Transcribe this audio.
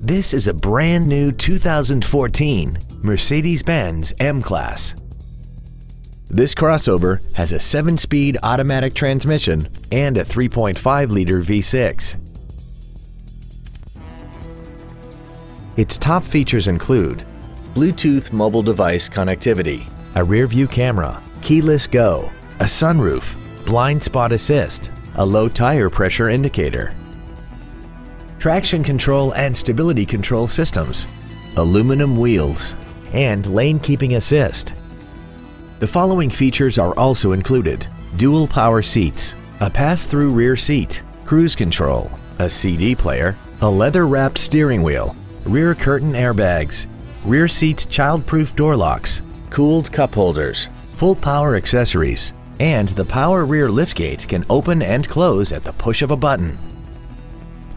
This is a brand new 2014 Mercedes-Benz M-Class. This crossover has a 7-speed automatic transmission and a 3.5-liter V6. Its top features include Bluetooth mobile device connectivity, a rear-view camera, keyless go, a sunroof, blind spot assist, a low tire pressure indicator, traction control and stability control systems, aluminum wheels, and lane keeping assist. The following features are also included. Dual power seats, a pass-through rear seat, cruise control, a CD player, a leather-wrapped steering wheel, rear curtain airbags, rear seat child-proof door locks, cooled cup holders, full power accessories, and the power rear liftgate can open and close at the push of a button.